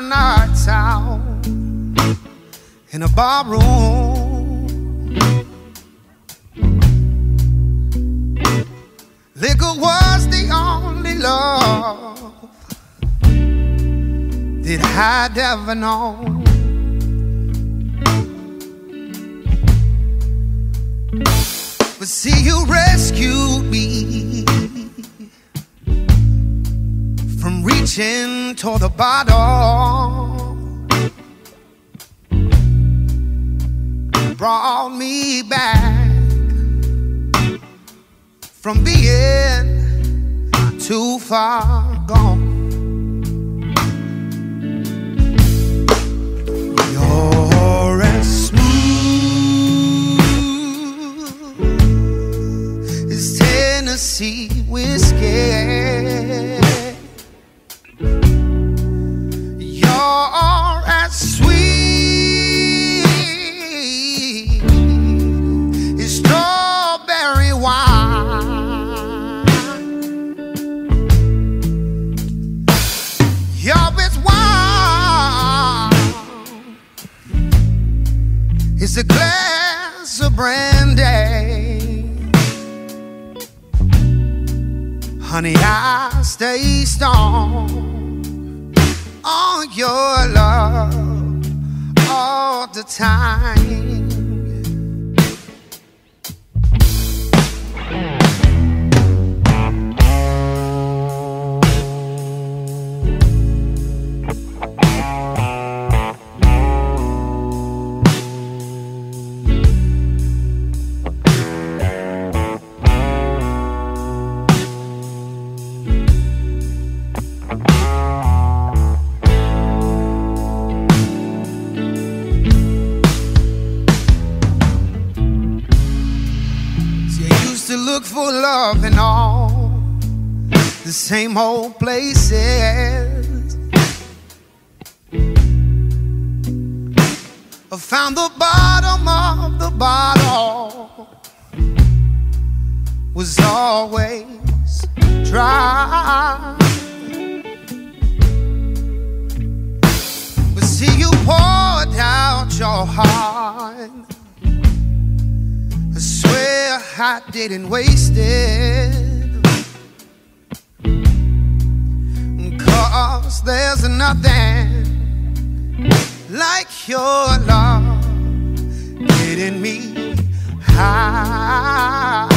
to nights out in a bar room. Liquor was the only love that I'd ever known. But see, you rescued me from reaching toward the bottom. Brought me back from being too far gone. You're as smooth as Tennessee whiskey. Honey, I stay strong on your love all the time. Same old places. I found the bottom of the bottle was always dry. But see, you poured out your heart. I swear I didn't waste it. Cause there's nothing like your love getting me high.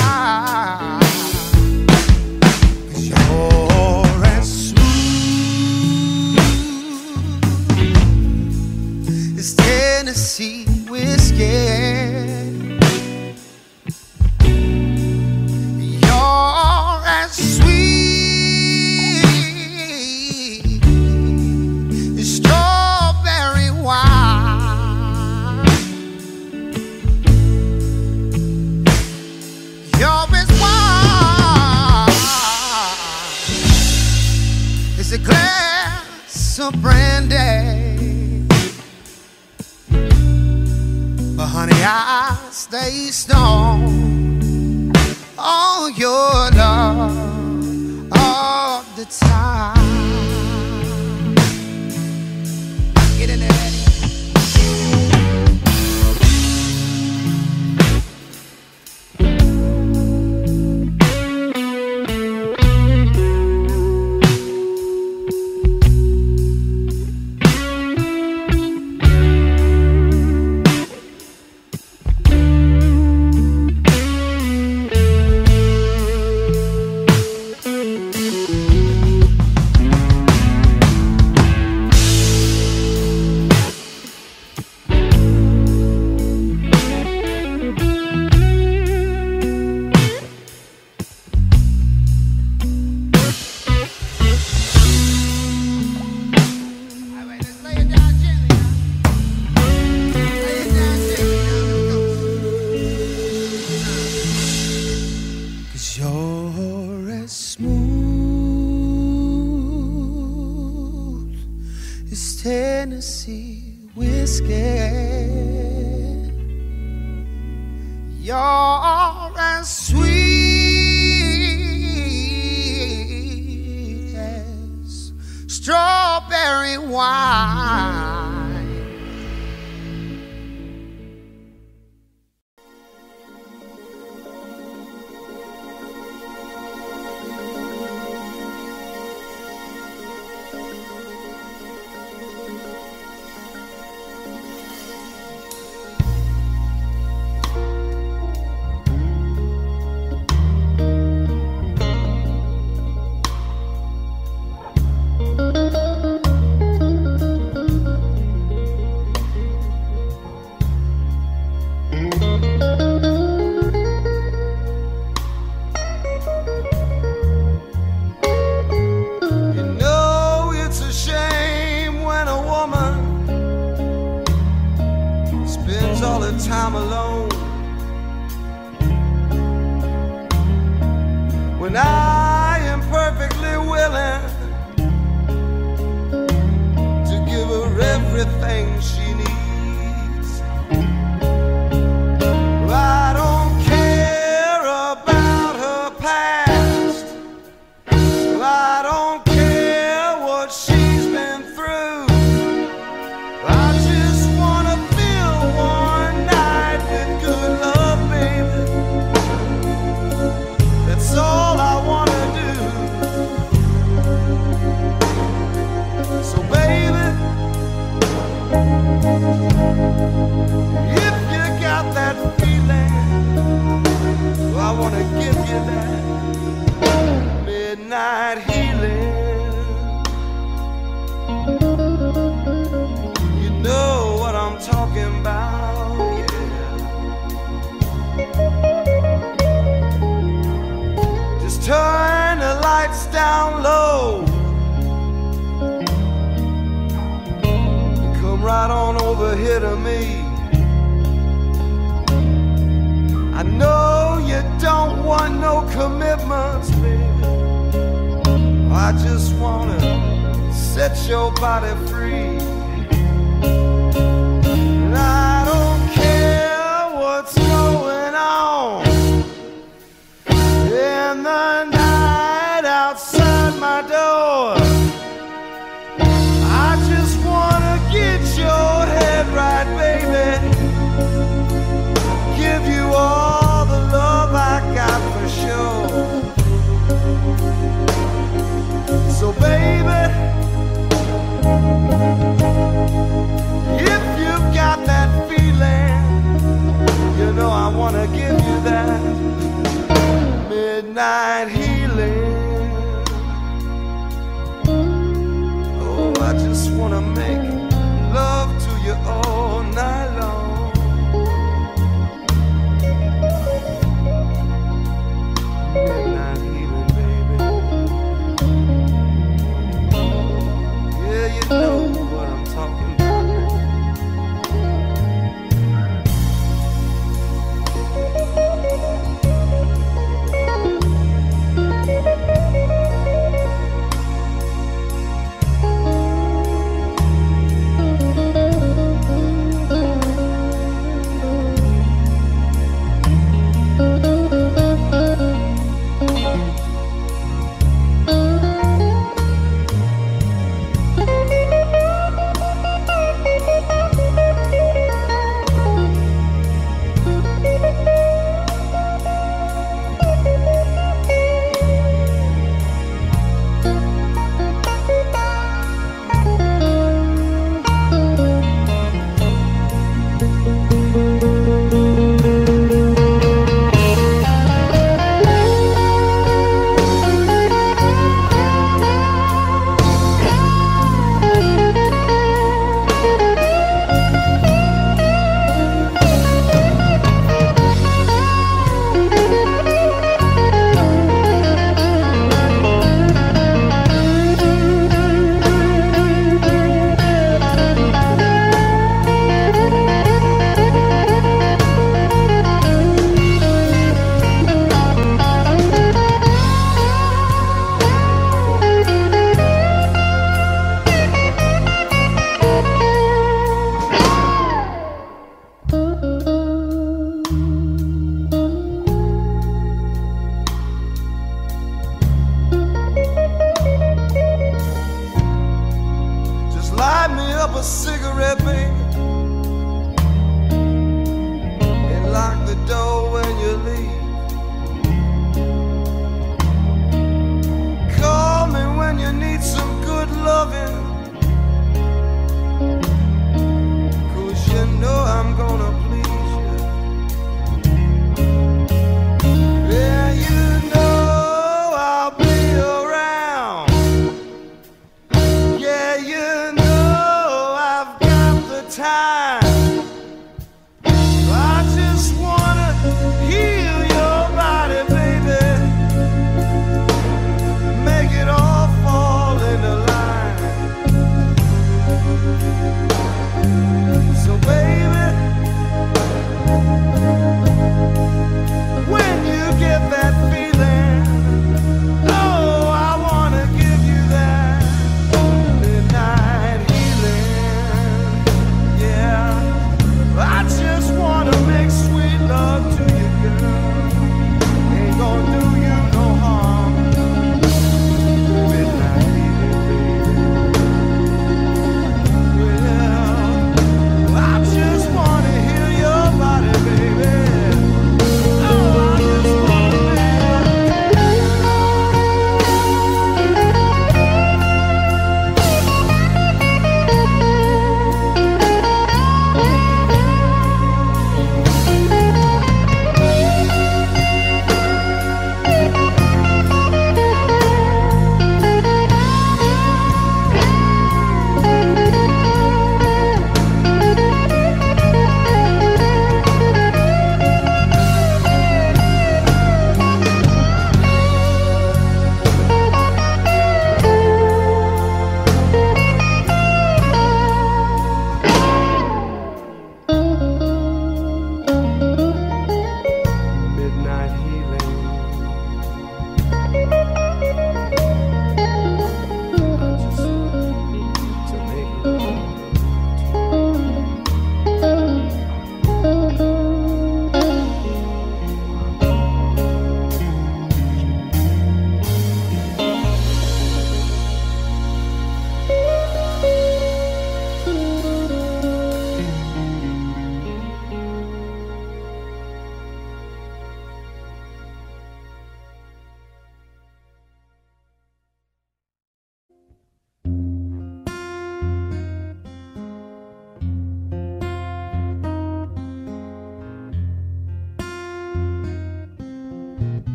Tennessee whiskey. Of brandy. But honey, I stay strong on your love all the time. Get in there,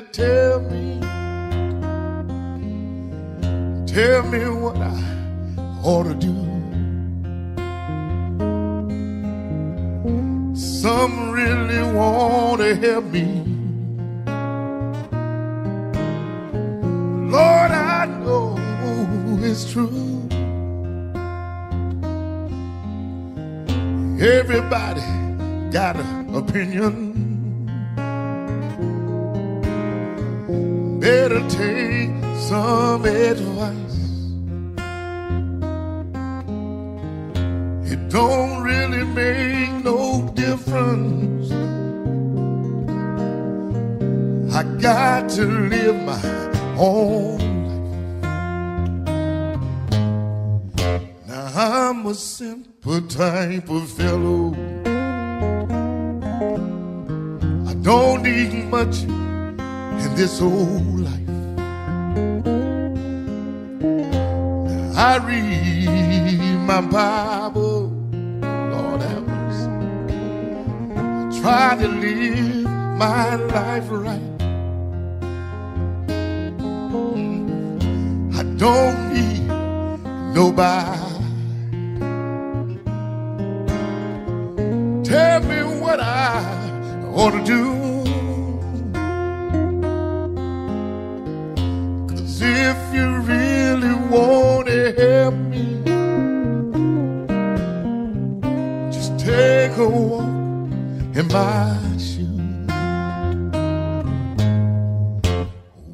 to better take some advice. It don't really make no difference. I got to live my own life. Now I'm a simple type of fellow. I don't need much in this old life. I read my Bible, Lord have. I try to live my life right. I don't need nobody. Tell me what I ought to do. help me. Just take a walk in my shoes.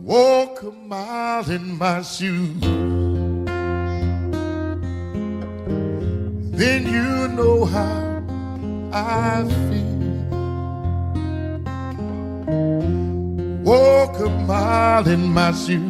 Walk a mile in my shoes. Then you know how I feel. Walk a mile in my shoes.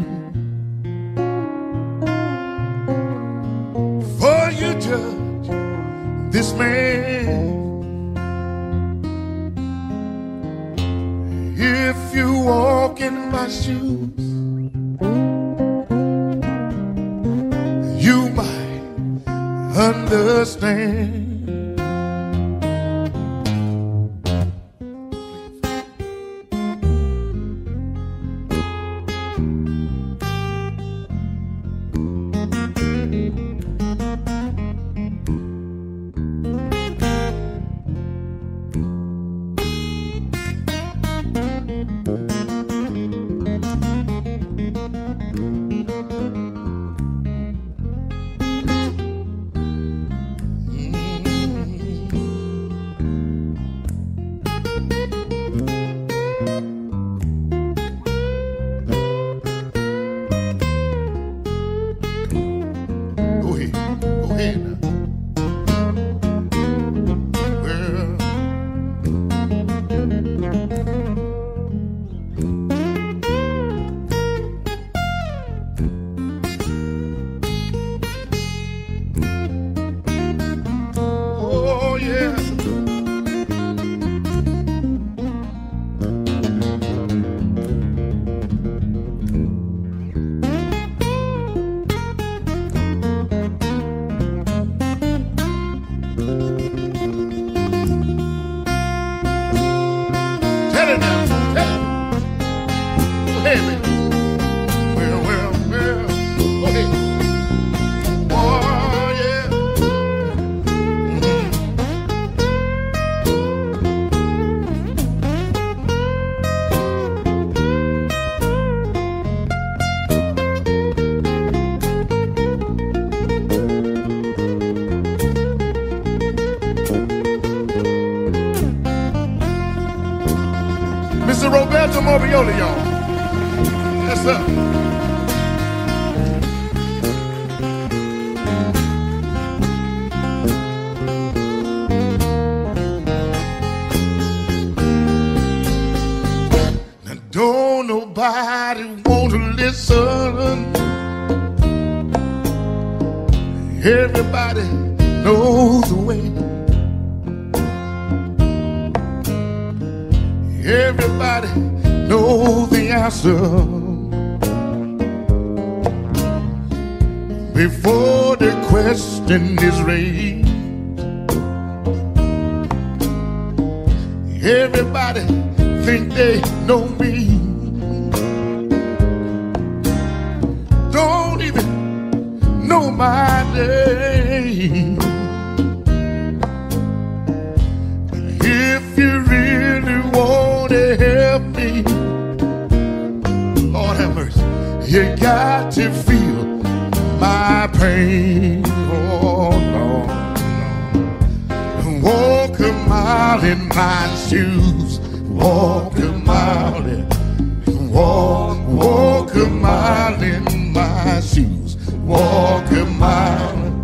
in my shoes. Walk a mile in, walk, walk a mile in my shoes. Walk a mile,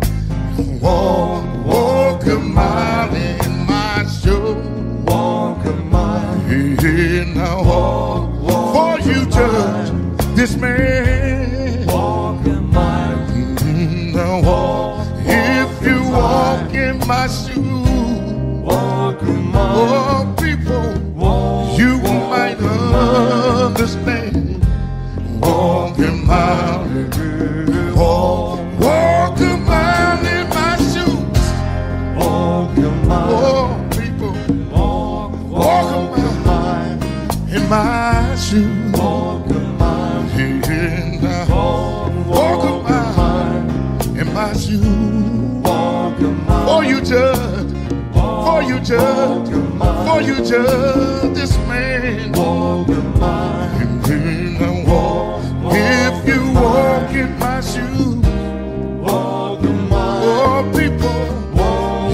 walk, walk a mile in my shoes. Walk a mile, yeah, now walk, walk for you, judge. This man. you judge this man? Walk in mine. I walk, if you walk in my shoes. Walk in mine. Oh, people, walk,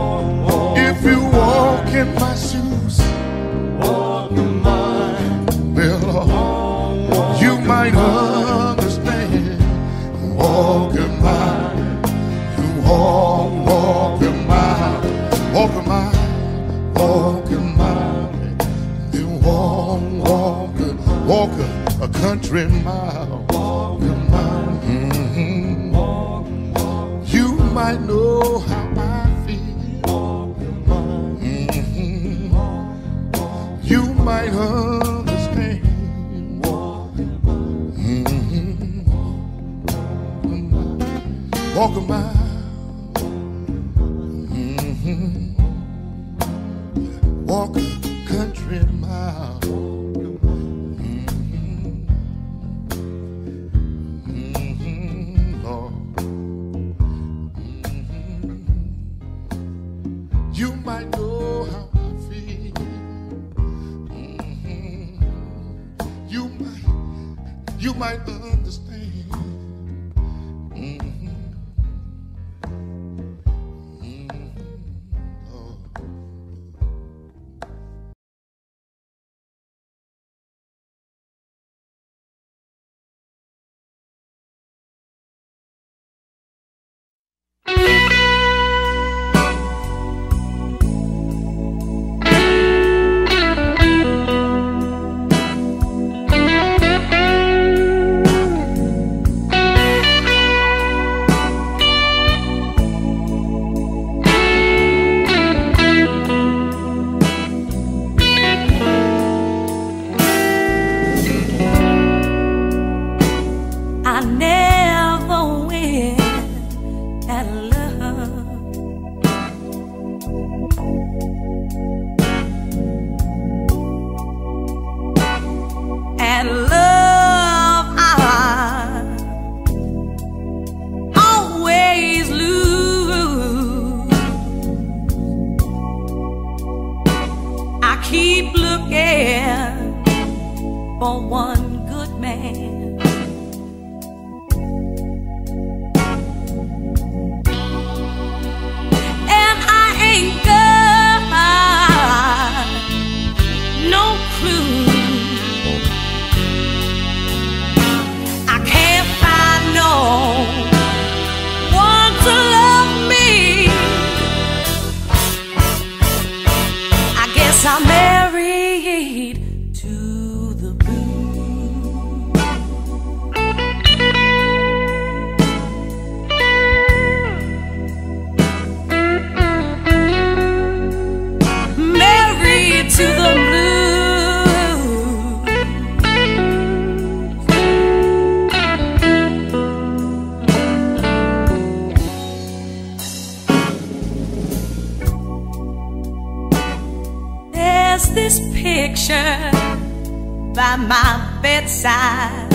side.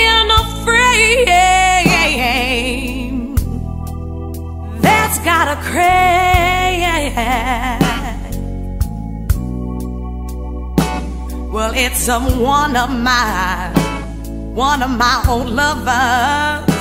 In a frame that's got a crack. Well, it's a one of my, one of my old lovers.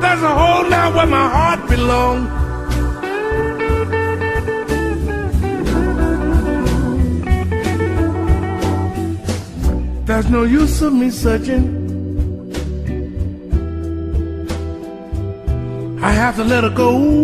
There's a hole now where my heart belongs. There's no use of me searching. I have to let her go.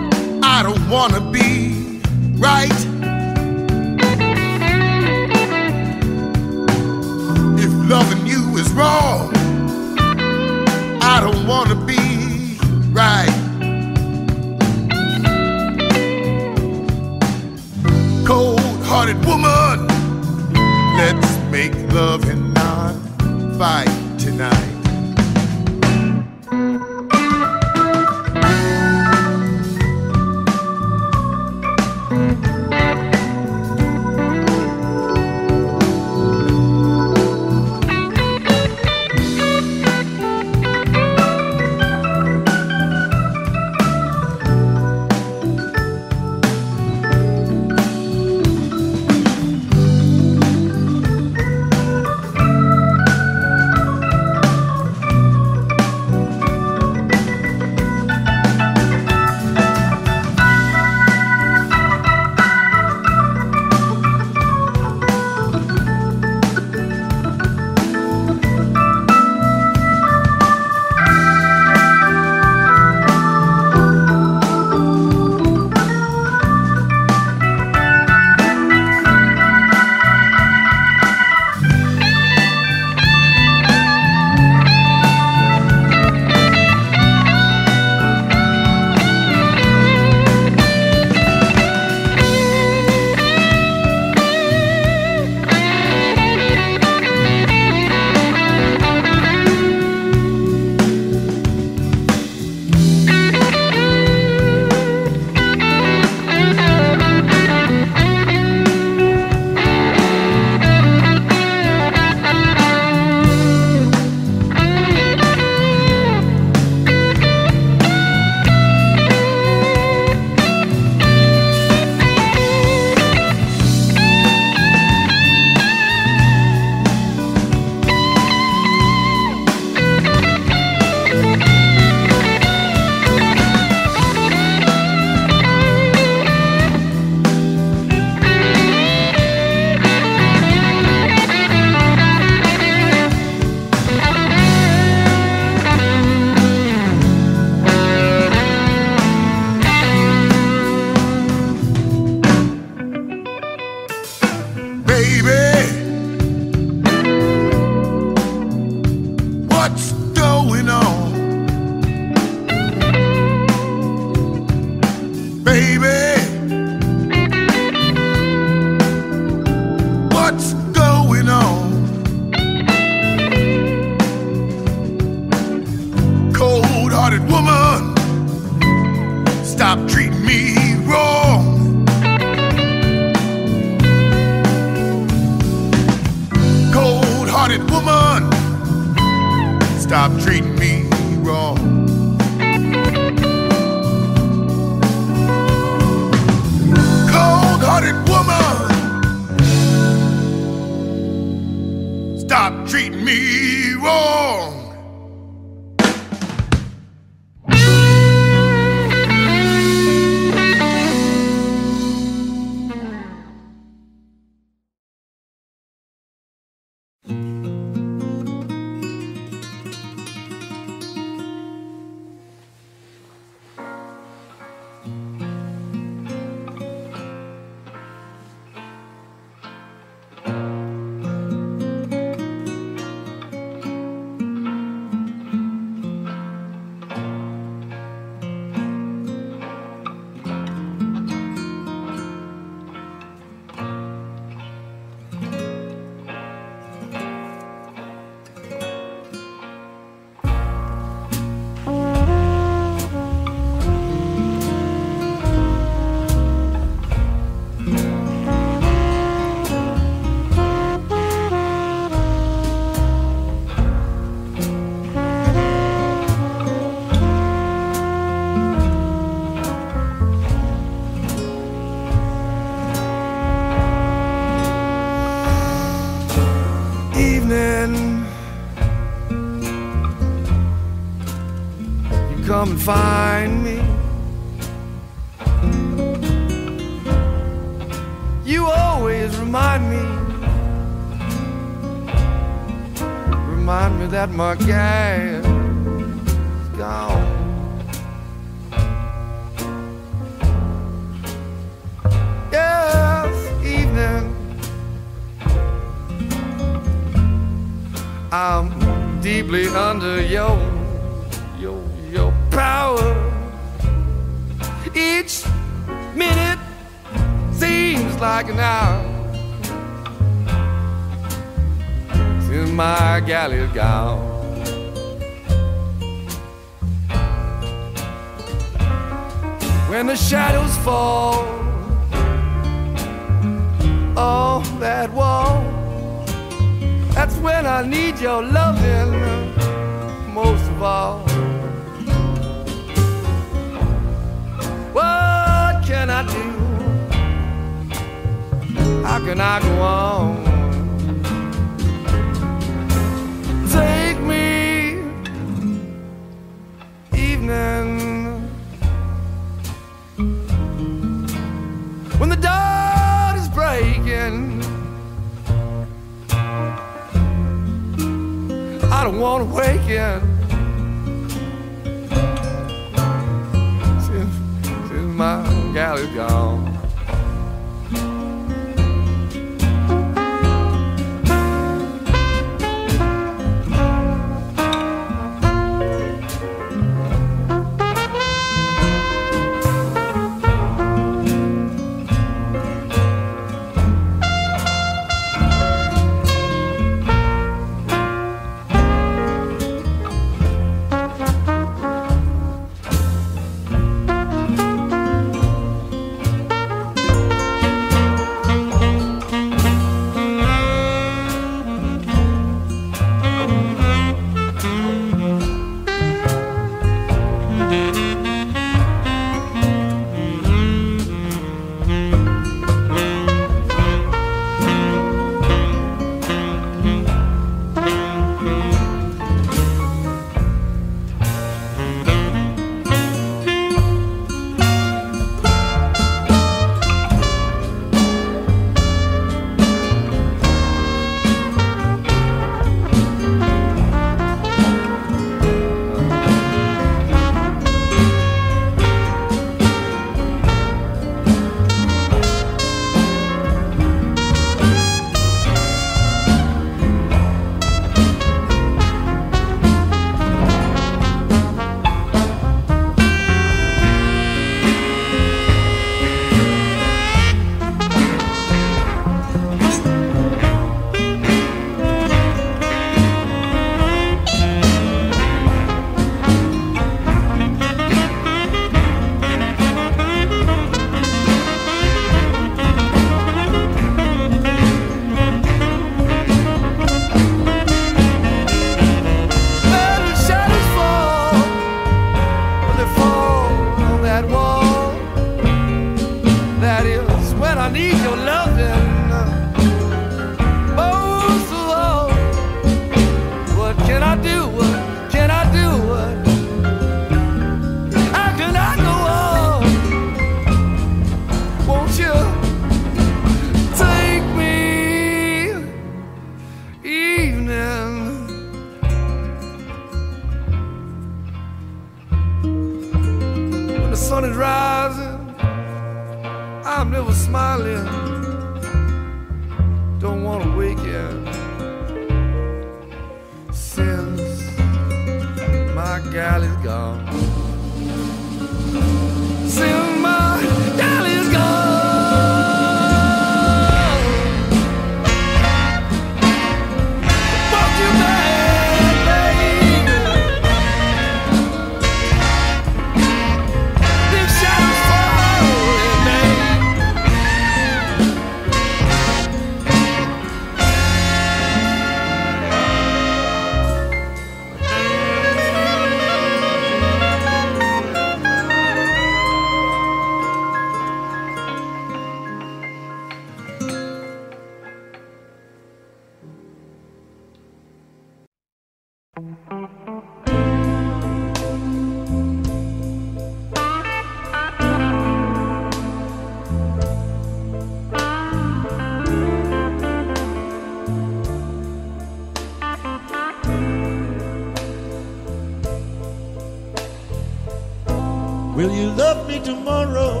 You love me tomorrow?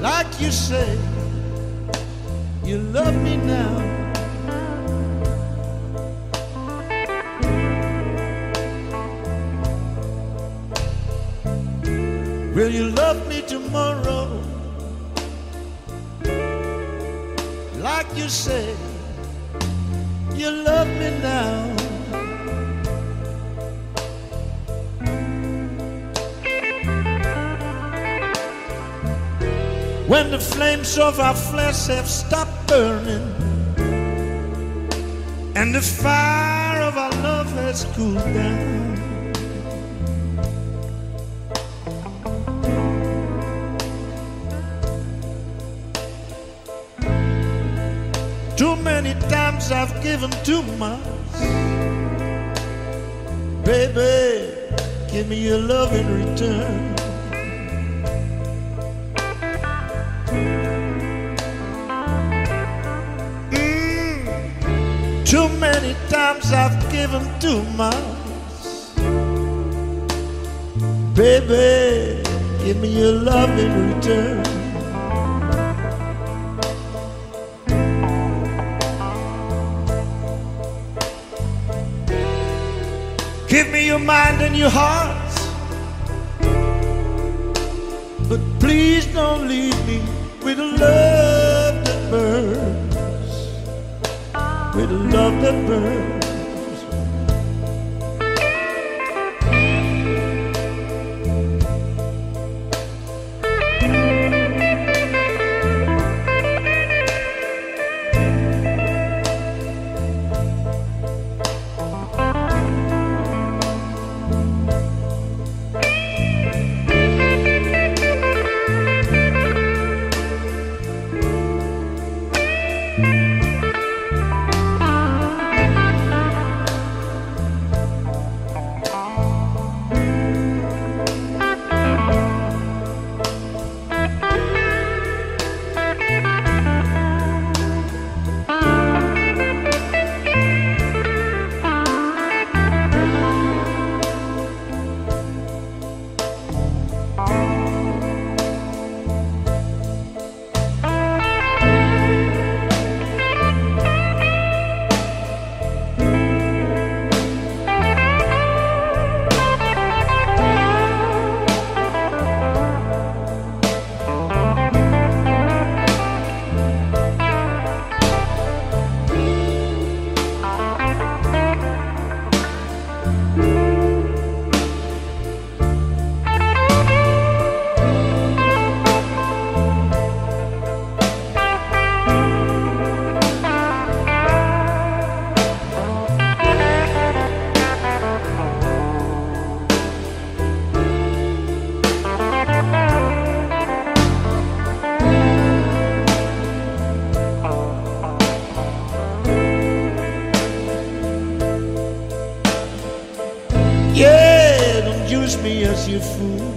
Like you say, have stopped burning and the fire of our love has cooled down. Too many times I've given too much. Baby, give me your love in return. Given too much. Baby, give me your love in return. Give me your mind and your heart. But please don't leave me with a love that burns with a love that burns. Me as your fool.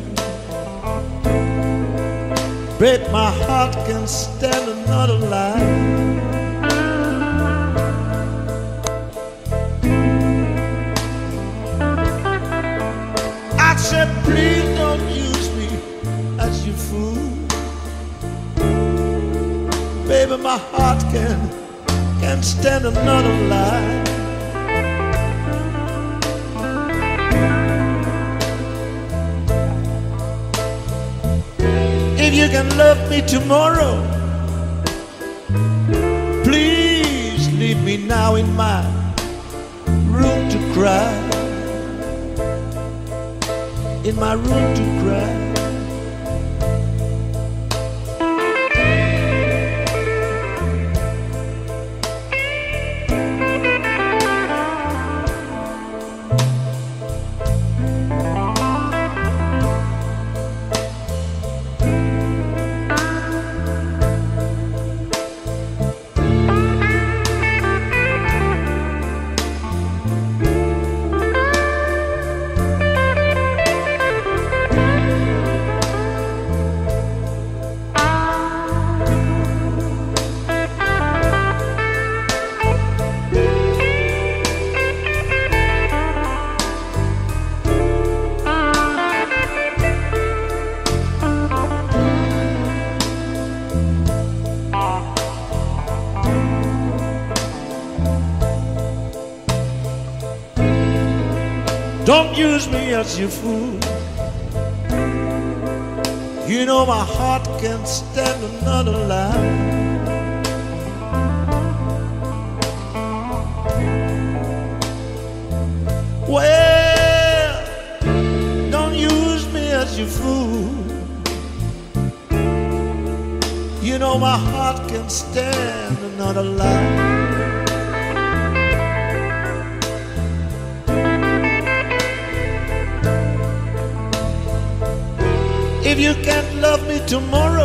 Break my heart, can stand another lie. tomorrow. you fool. You know my heart can't stand another lie. Well, don't use me as you fool. You know my heart can't stand another lie. tomorrow.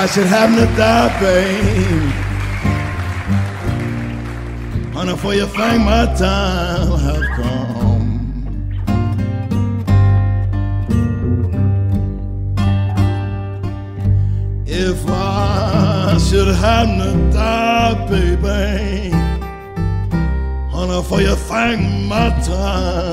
I should have to die, babe. Honey, for you thank my time have come. If I should have to die, baby. Honey, for you thank my time.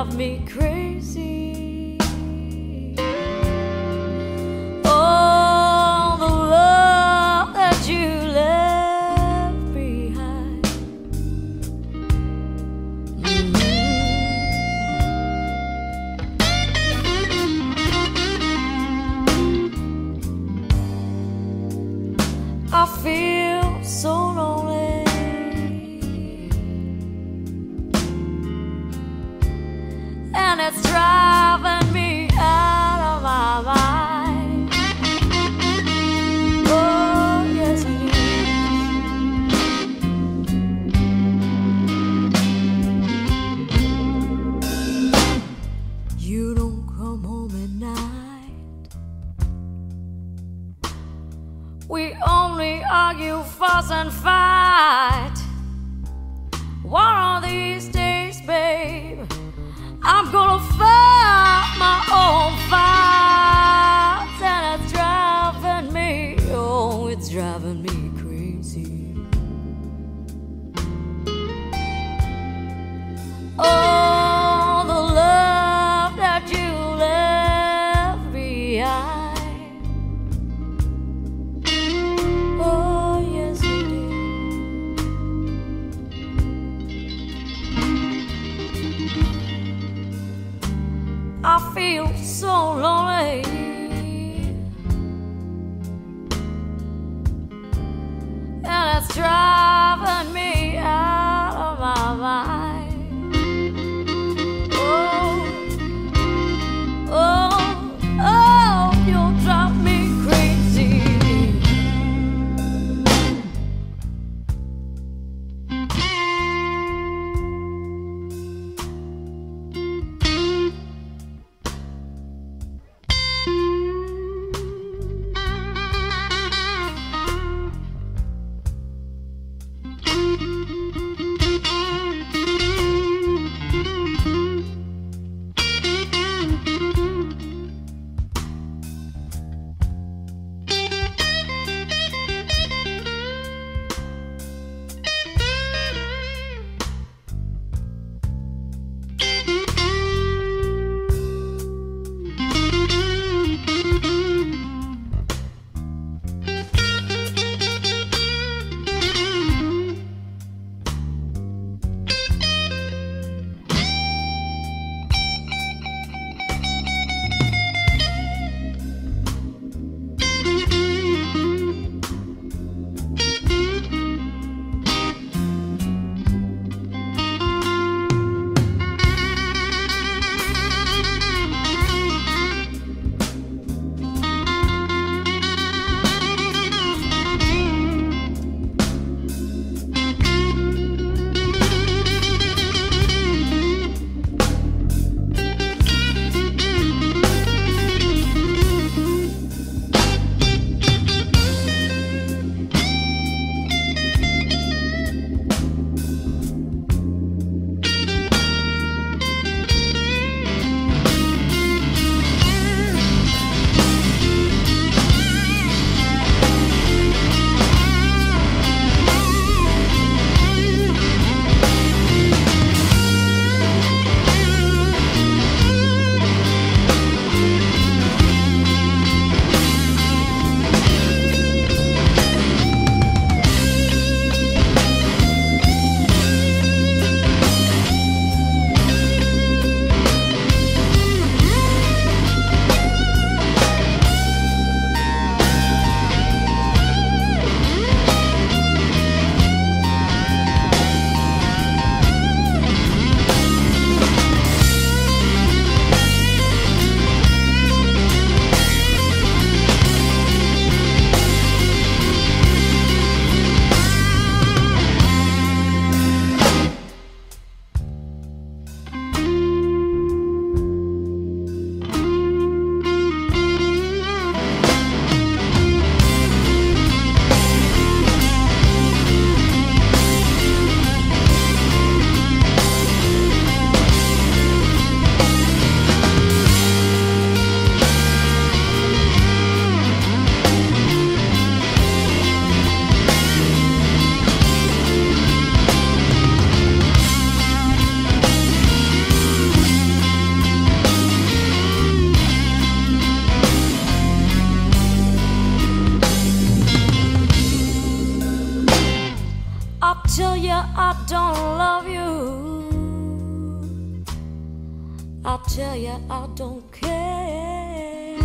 Drive me crazy. Fuss, and yeah, I don't care.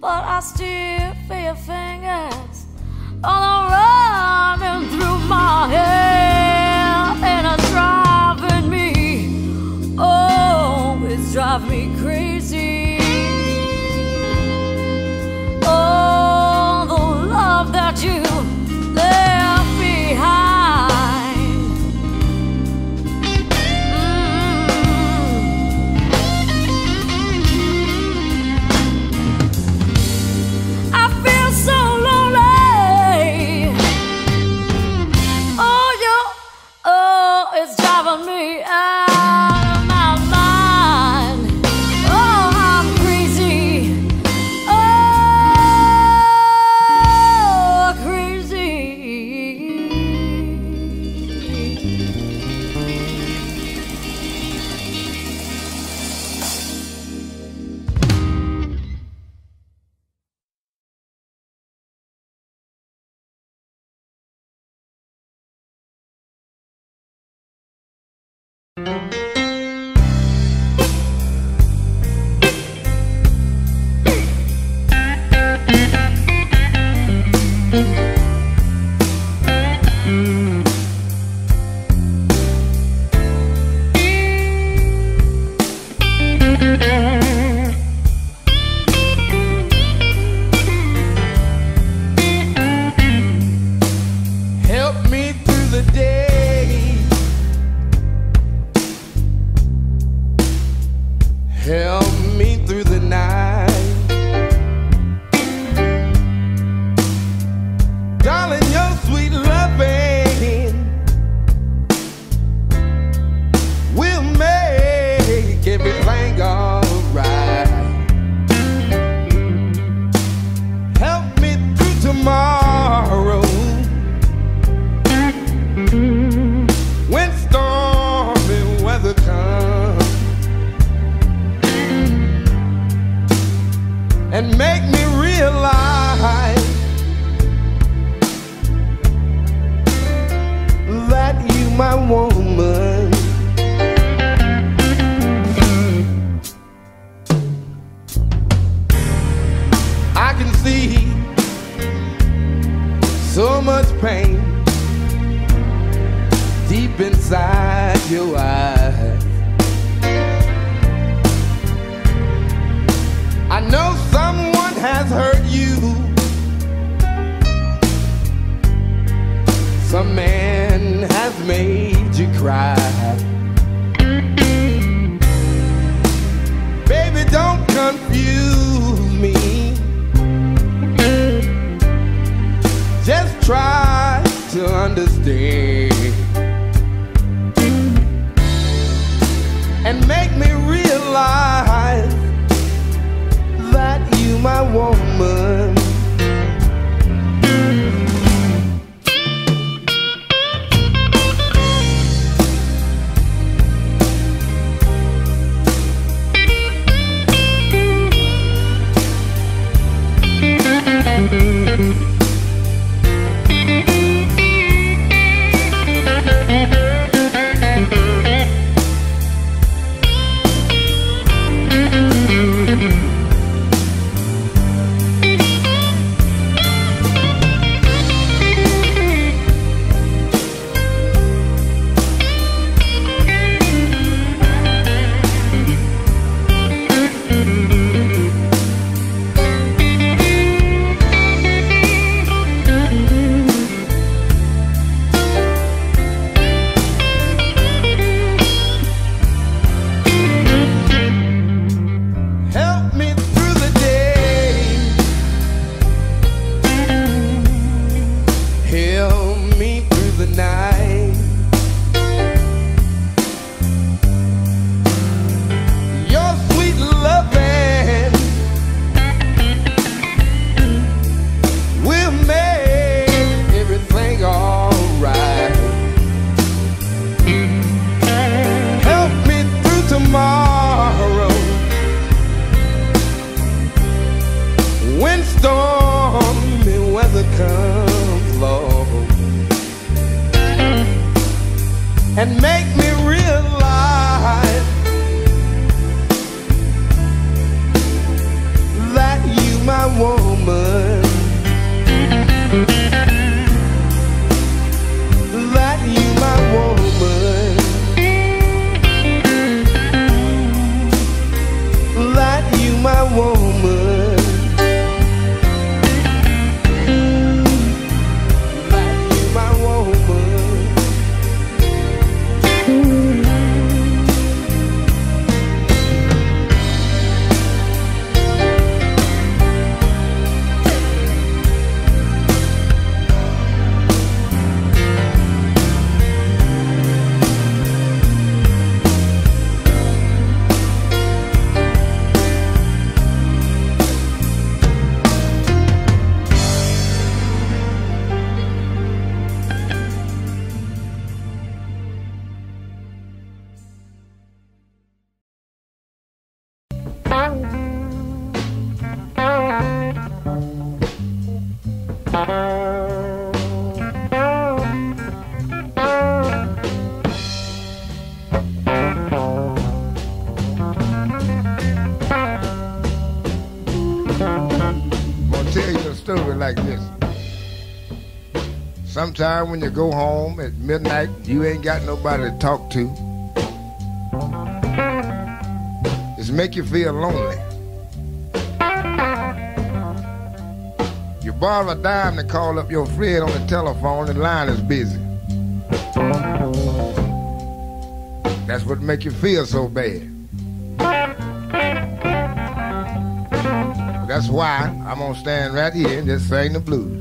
But I still feel fingers on the road. time when you go home at midnight, you ain't got nobody to talk to. It's make you feel lonely. You borrow a dime to call up your friend on the telephone, and line is busy. That's what make you feel so bad. That's why I'm gonna stand right here and just sing the blues.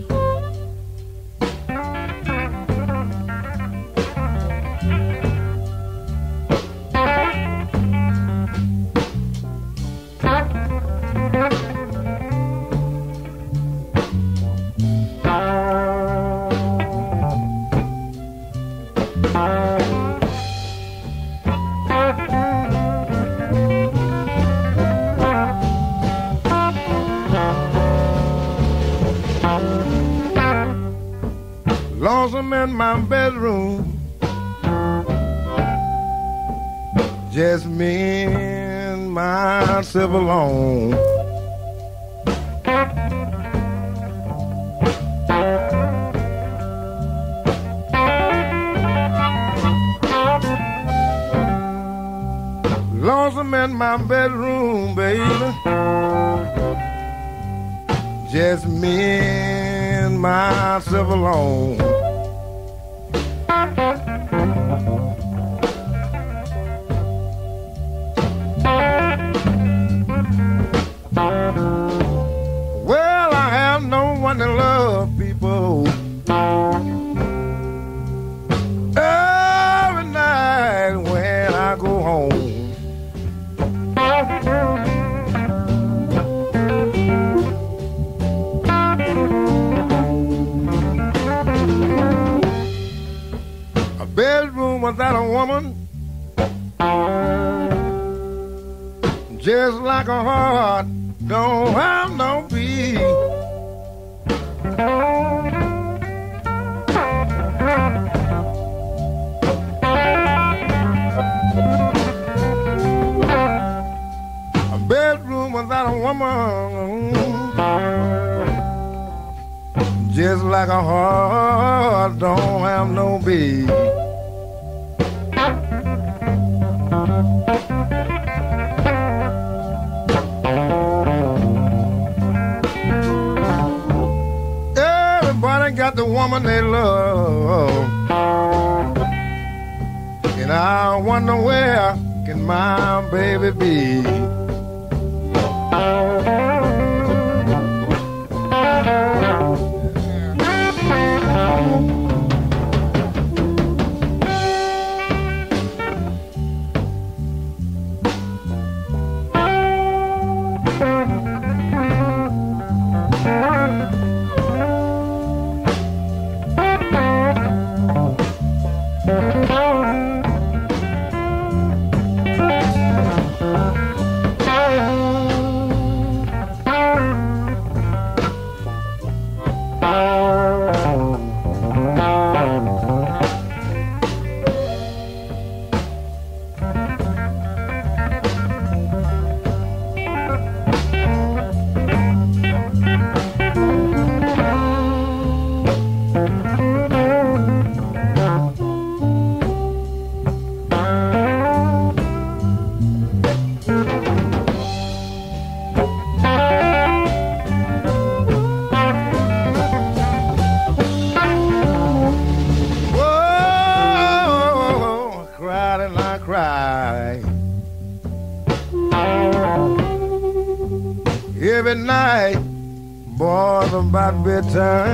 sun.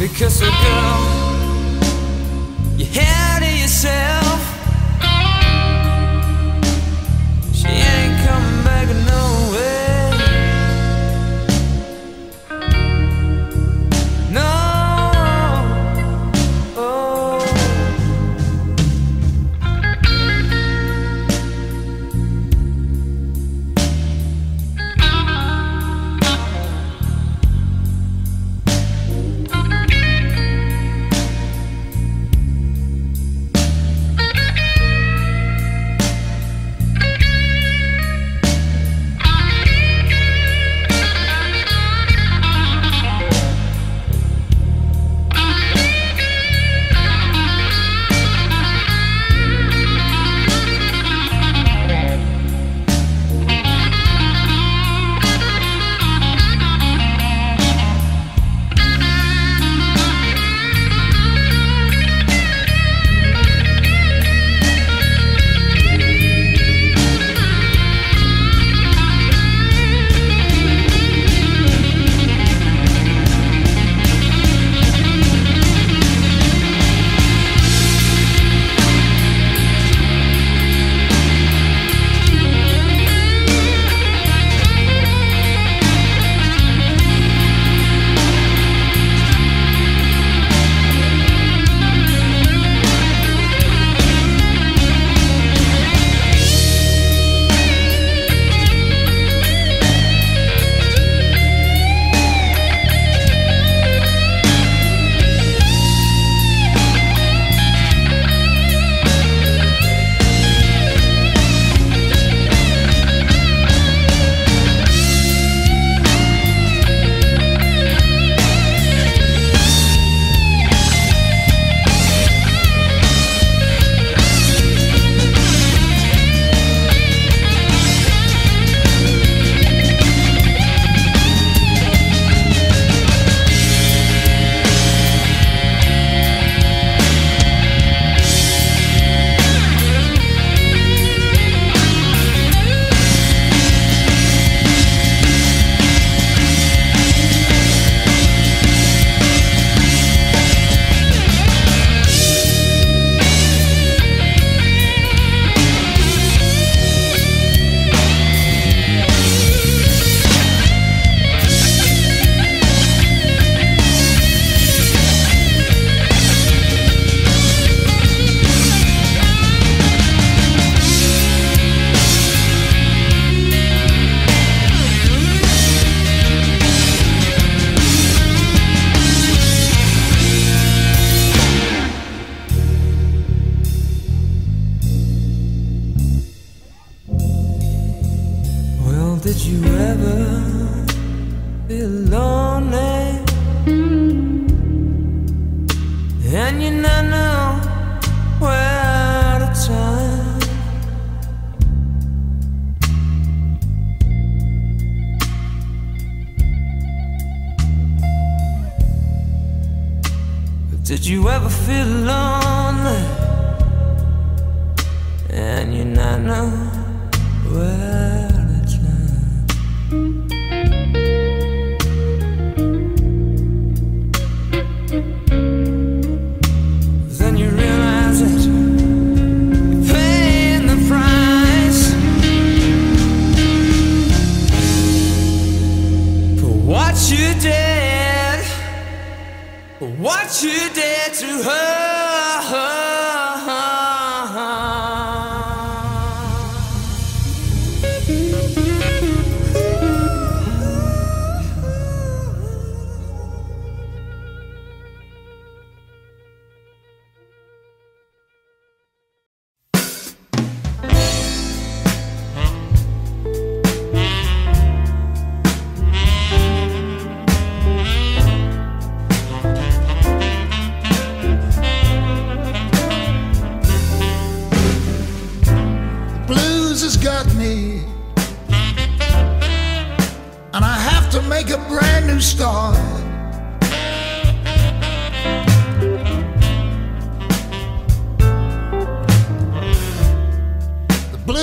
Because a girl you had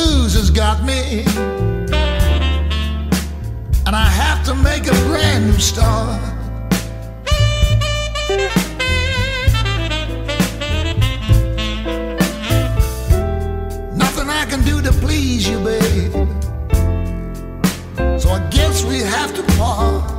blues has got me. And I have to make a brand new start. Nothing I can do to please you, babe. So I guess we have to part.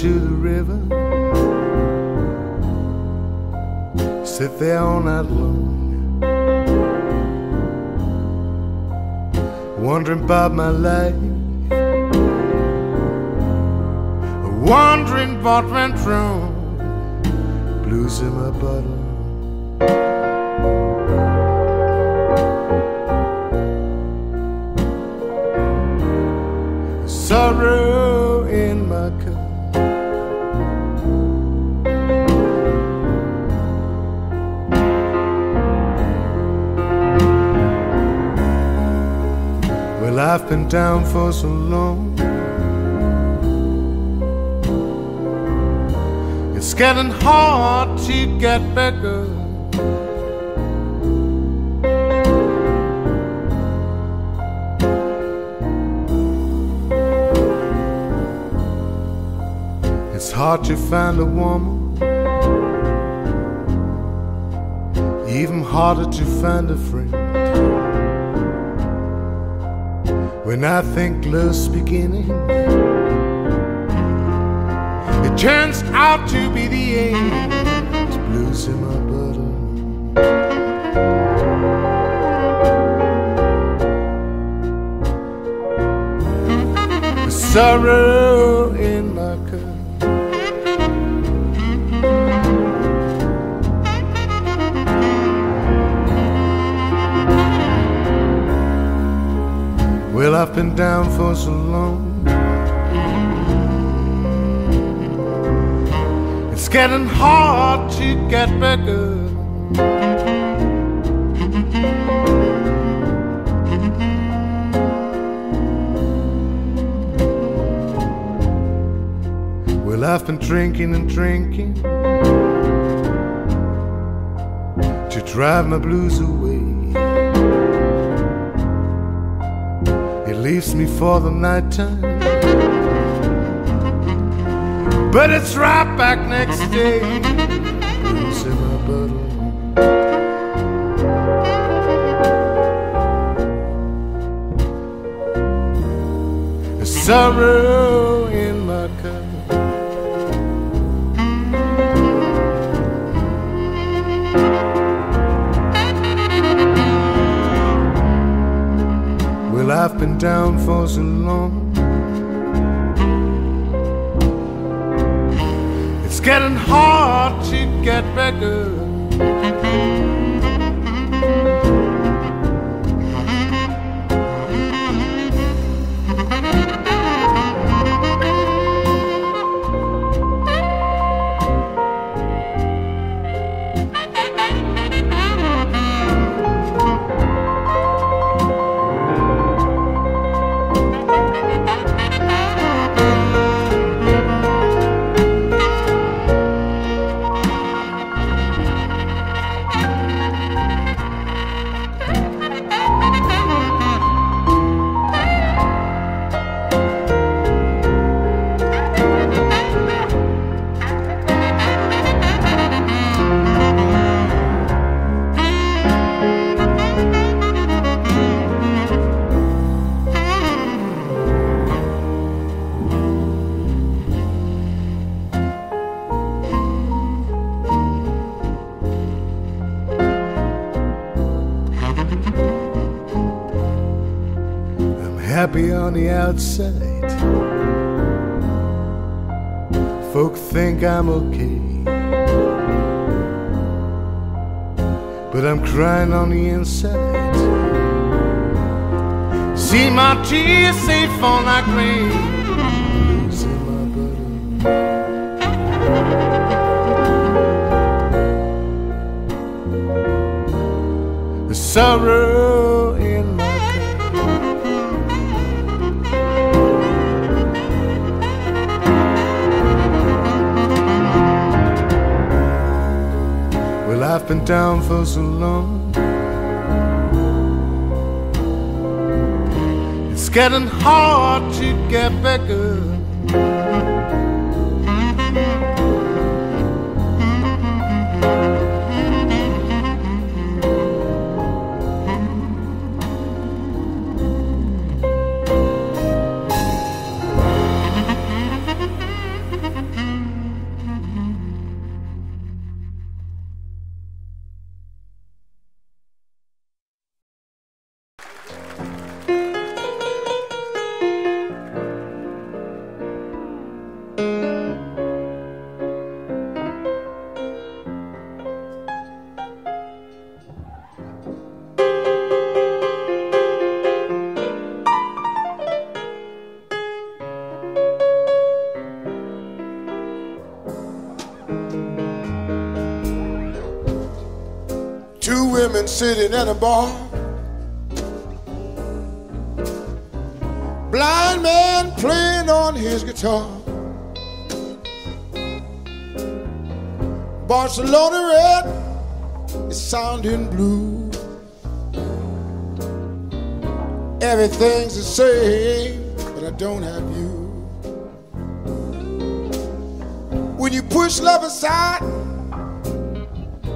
To the river. Sit there all night long, wondering about my life, wondering what went wrong, blues in my bottle. sorrow I've been down for so long. It's getting hard to get better. It's hard to find a woman, even harder to find a friend. When I think love's beginning, it turns out to be the end. Blues in my bottle. Sorrow I've been down for so long. It's getting hard to get better. Well, I've been drinking and drinking to drive my blues away. Leaves me for the nighttime. But it's right back next day. Blues in my bottle. The been down for so long. It's getting hard to get better. Outside. Folk think I'm okay. But I'm crying on the inside. See my tears safe my bottle. The sorrow been down for so long. It's getting hard to get better. Sitting at a bar. Blind man playing on his guitar. Barcelona red is sounding blue. Everything's the same, but I don't have you. When you push love aside,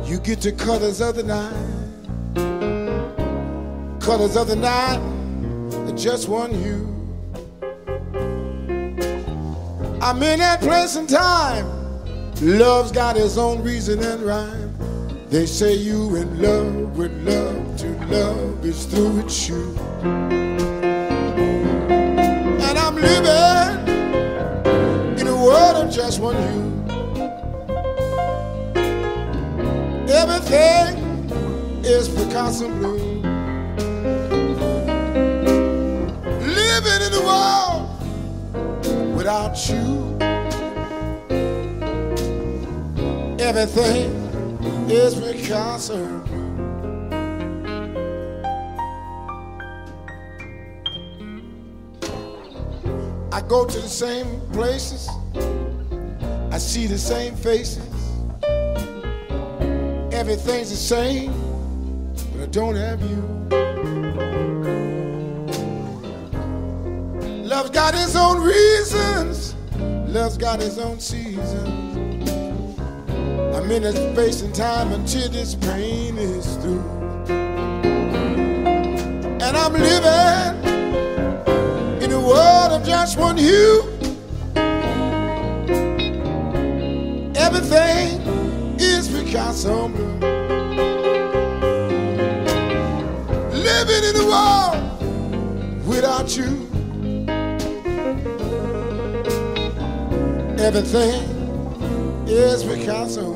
you get the colors of the night. Colors of the night, are just one hue. I'm in that place and time. Love's got its own reason and rhyme. They say you in love with love to love is through with you. And I'm living in a world of just one you. Everything is Picasso blue. Without you. Everything is blue. I go to the same places. I see the same faces. Everything's the same, but I don't have you. Love's got its own reasons. Love's got its own seasons. I'm in this space and time until this pain is through. And I'm living in a world of just one hue. Everything is Picasso blue. Living in a world without you. Everything is Picasso. Come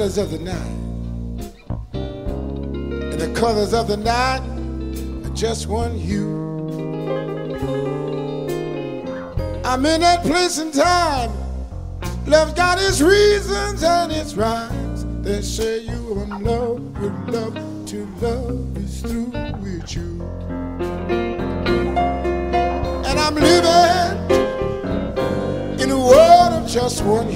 colors of the night. And the colors of the night are just one hue. I'm in that place and time. Love's got its reasons and its rhymes. They say you are love with love to love is through with you. And I'm living in a world of just one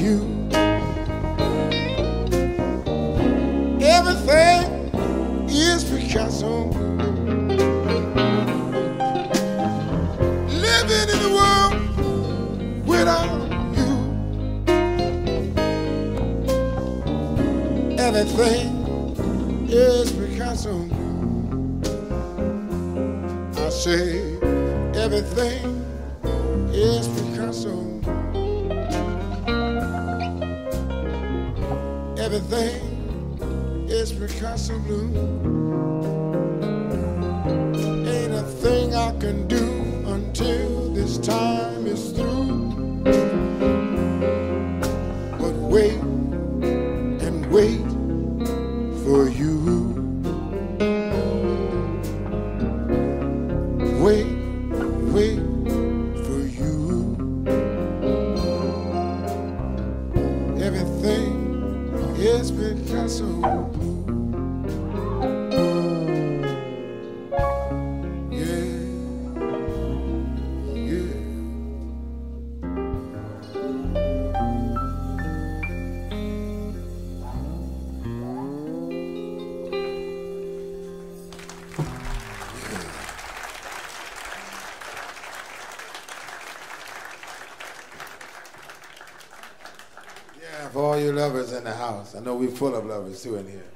I know we're full of lovers too in here.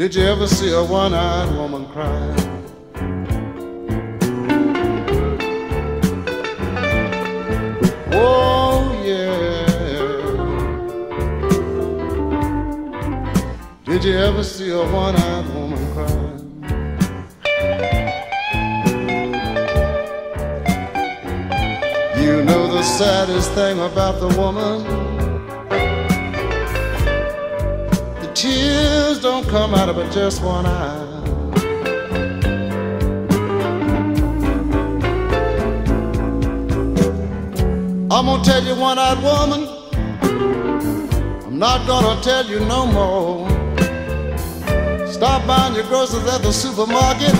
Did you ever see a one just one eye. I'm gonna tell you one eyed woman. I'm not gonna tell you no more. Stop buying your groceries at the supermarket.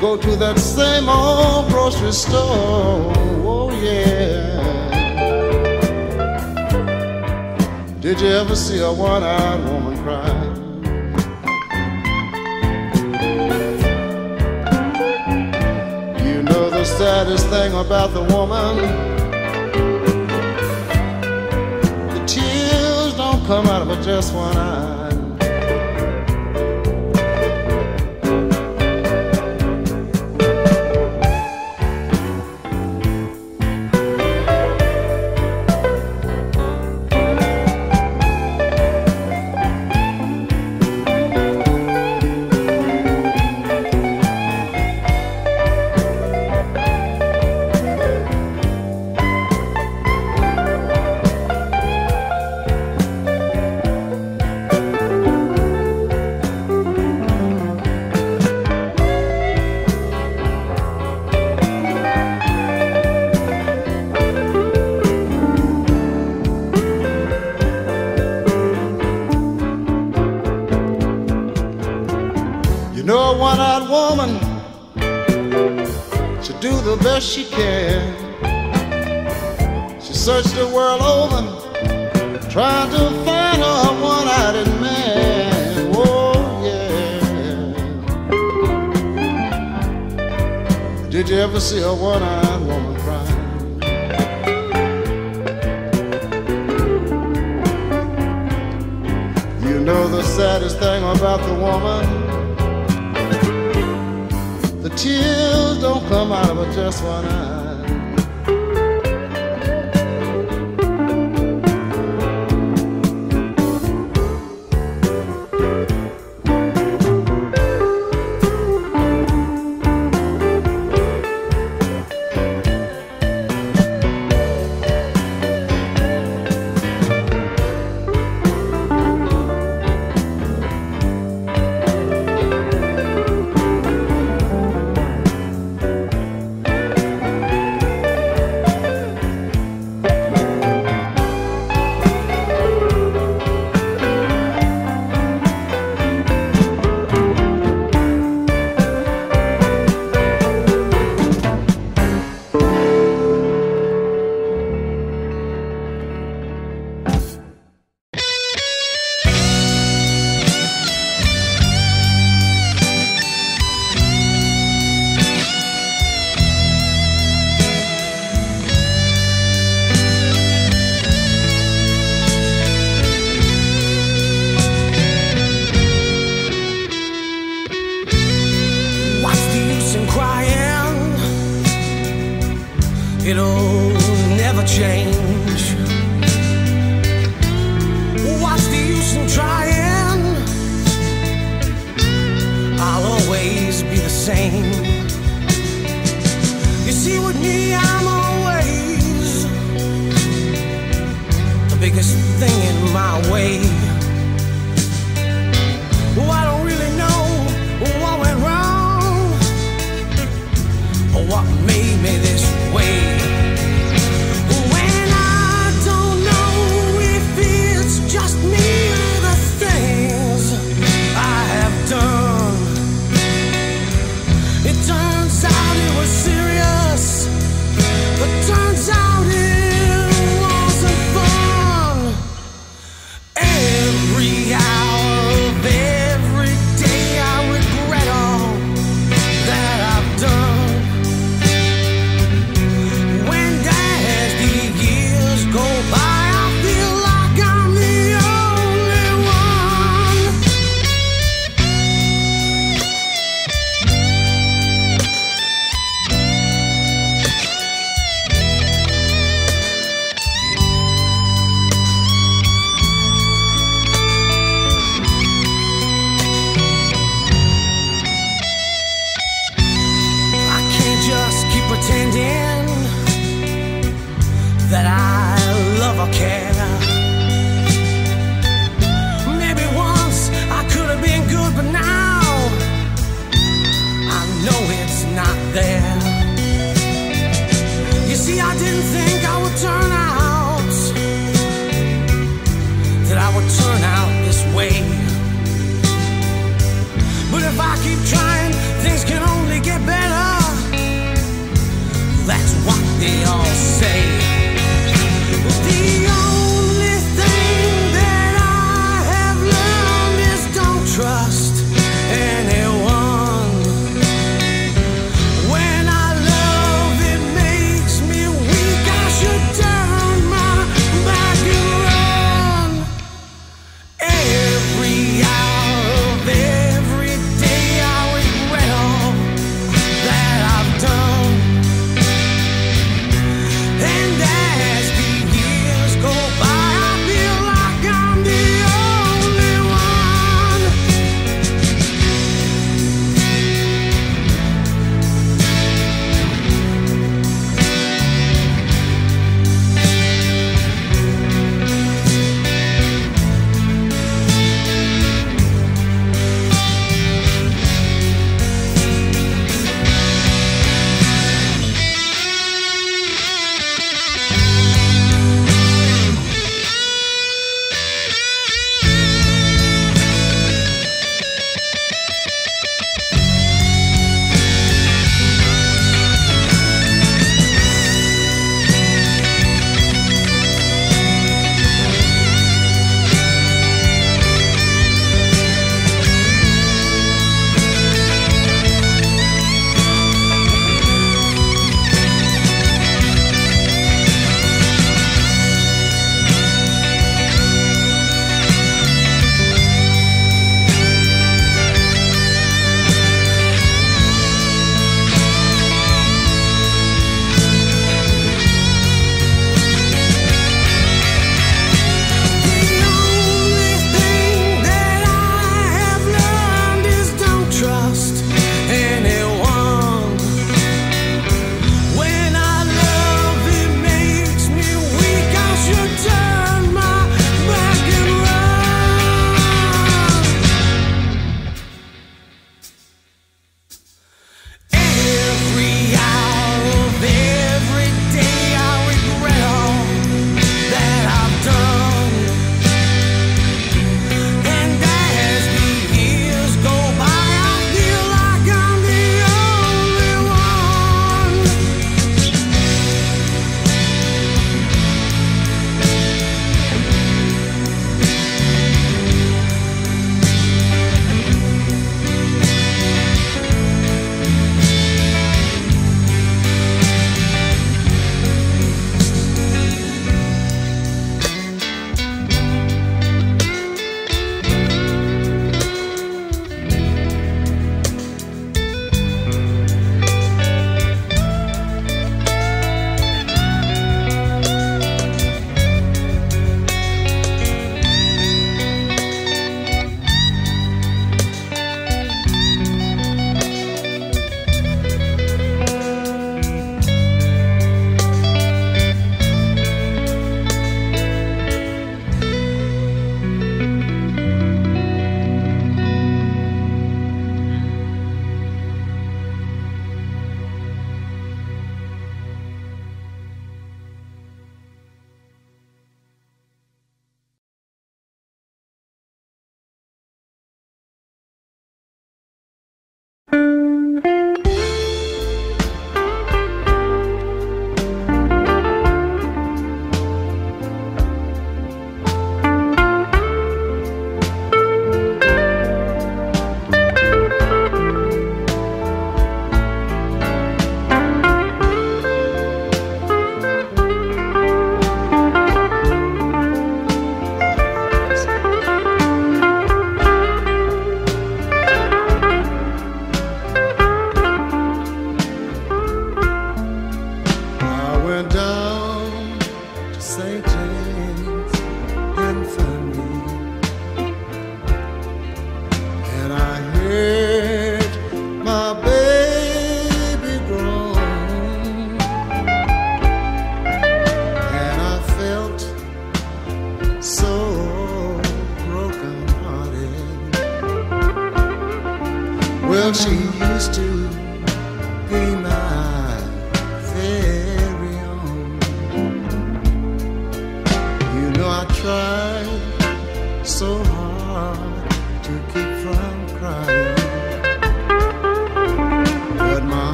Go to that same old grocery store. Oh, yeah. Did you ever see a one eyed woman saddest thing about the woman? The tears don't come out of just one eye.